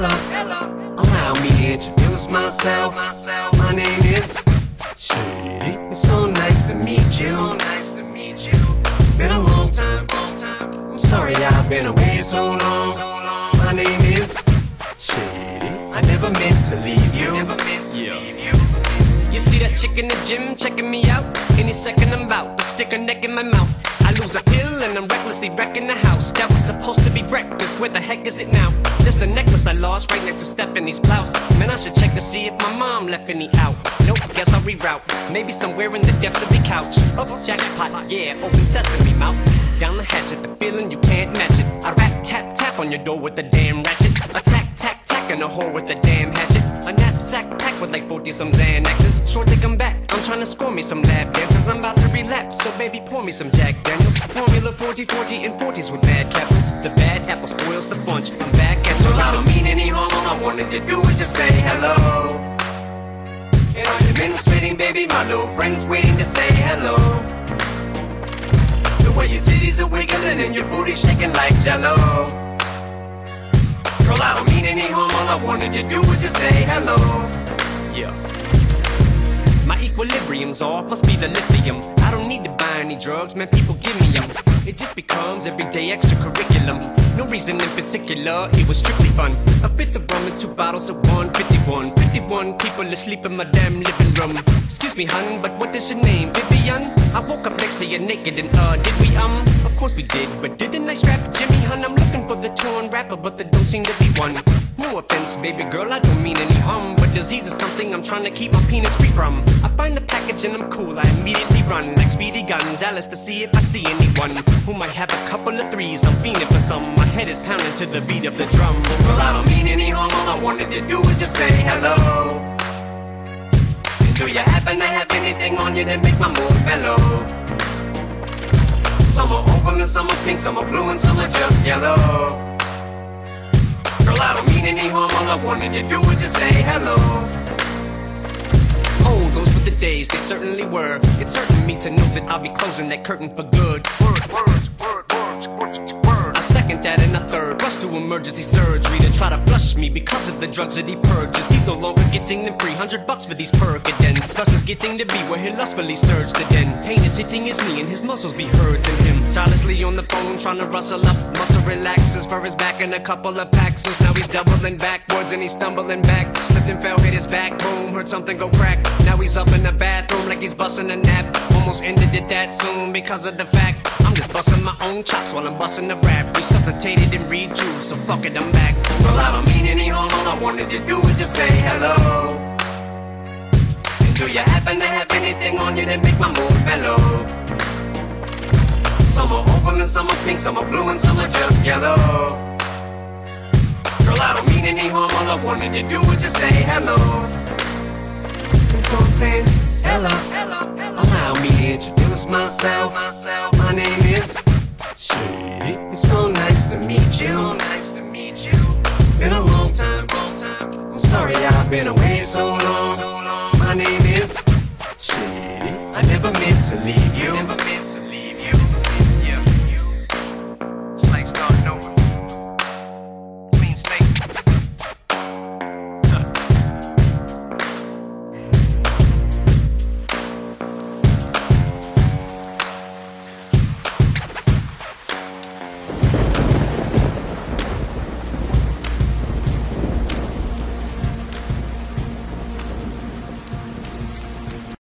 hello. Allow me to introduce myself. My name is Shady. It's so nice to meet you. So nice to meet you. Been a long time, long time. I'm sorry I've been away so long. My name is Shady. I never meant to leave you. Never meant to leave you. You see that chick in the gym checking me out? Any second I'm about to stick her neck in my mouth. I lose a pill and I'm recklessly wrecking the house. That was supposed to be breakfast. Where the heck is it now? There's the necklace I lost right next to Stephanie's blouse. Man, I should check to see if my mom left any out. Nope, guess I'll reroute. Maybe somewhere in the depths of the couch. Oh, jackpot, yeah, open sesame mouth. Down the hatchet, the feeling you can't match it. I rat tap tap on your door with the damn ratchet. Attack in a hole with a damn hatchet. A knapsack packed with like 40 some Xanaxes. Sure take 'em back. I'm trying to score me some lap dances. I'm about to relapse, so baby pour me some Jack Daniels. Formula 40, 40, and 40s with bad capsules. The bad apple spoils the bunch. I'm back at you. I don't mean any harm. All I wanted to do was just say hello. And I'm demonstrating, baby, my little friends waiting to say hello. The way your titties are wiggling and your booty shaking like jello. Girl, I don't any harm. All I wanted to do was just say hello. Yeah. My equilibrium's off, must be the lithium. I don't need to buy any drugs, man, people give me them. It just becomes everyday extracurriculum. No reason in particular, it was strictly fun. A fifth of rum and two bottles of 151. 51 people asleep in my damn living room. Excuse me, hun, but what is your name? Vivian? I woke up next to you naked and uh, did we um? Of course we did, but didn't I strap Jimmy, hun? I'm looking for the torn wrapper, but there don't seem to be one. Offense, baby girl, I don't mean any harm, but disease is something I'm trying to keep my penis free from. I find the package and I'm cool, I immediately run like Speedy Guns, Gonzales to see if I see anyone who might have a couple of threes. I'm fiending for some, my head is pounding to the beat of the drum. Well, I don't mean any harm. All I wanted to do was just say hello. Do you happen to have anything on you that make my mood mellow? Some are oval and some are pink, some are blue and some are just yellow. Girl, I don't mean any harm. All I wanted to do was just say hello. Oh, those were the days, they certainly were. It's hurting me to know that I'll be closing that curtain for good. Word, words, word, words, words, word. A second that and a third. Rush to emergency surgery to try to flush me because of the drugs that he purchased. He's no longer getting them free. Hundred bucks for these Percodans. Thus is getting to be where he lustfully surged the den. Pain is hitting his knee and his muscles be hurting him. Tirelessly on the phone trying to rustle up. Muscle relaxes for his back and a couple of packs. Paxos. Now he's doubling backwards and he's stumbling back. Slipped and fell, hit his back. Boom, heard something go crack. Now he's up in the bathroom like he's busting a nap. Almost ended it that soon because of the fact I'm just busting my own chops while I'm busting the rap. Resuscitated and rejuiced, so fuck it, I'm back. Well, I don't mean any harm. All I wanted to do was just say hello. Do you happen to have anything on you that make my mood mellow? Some are oval and some are pink, some are blue and some are just yellow. Girl, I don't mean any harm. All I wanted to do was just say hello. That's all I'm saying. Hello, hello, hello. Allow me to introduce myself. My name is Shady. It's so nice to meet you. So nice to meet you. Been a long time, long time. I'm sorry I've been away so long. My name is Shady. I never meant to leave you. Never meant to